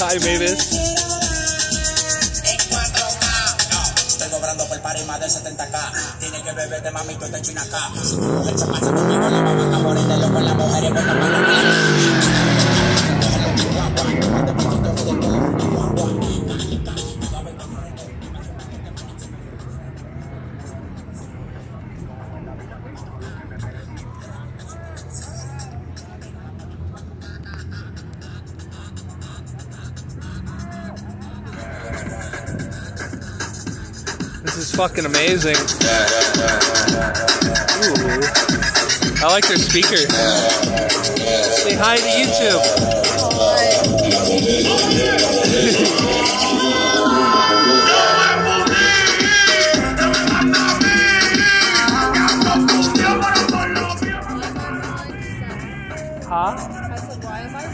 Hi, Mavis. Ando por el party más del 70k. Tiene que beberte mamito de chinaca. Si tu mujer se pasa conmigo, la va a acabar de loco. La mujer es buena para la is fucking amazing. Ooh. I like their speakers. Say hi to YouTube. Huh? I said, why am I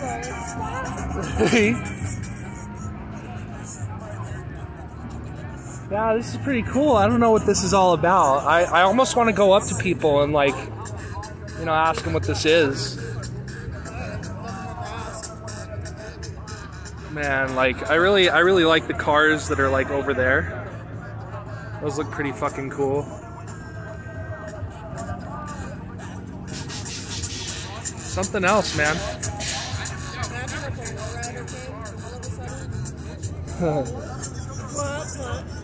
rolling? Yeah, this is pretty cool. I don't know what this is all about. I, I almost want to go up to people and like, you know, ask them what this is. Man, like I really I really like the cars that are like over there. Those look pretty fucking cool. Something else, man.